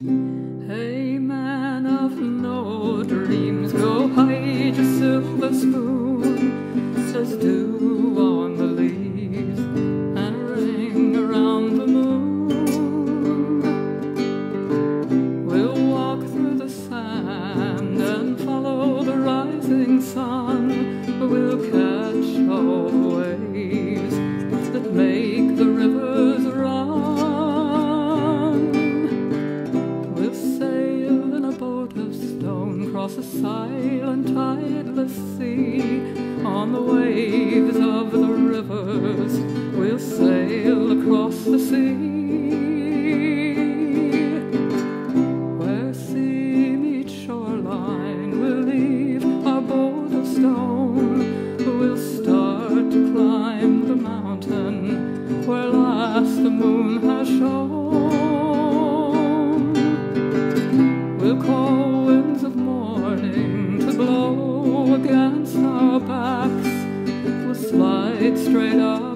Hey, man of no dreams, go hide your silver spoon, says dew on the leaves and ring around the moon. We'll walk through the sand and follow the rising sun. We'll catch all across a silent, tideless sea. On the waves of the rivers, we'll sail across the sea. Where sea meets shoreline, we'll leave our boat of stone. We'll start to climb the mountain where last the moon has shone. balance, our backs will slide straight off.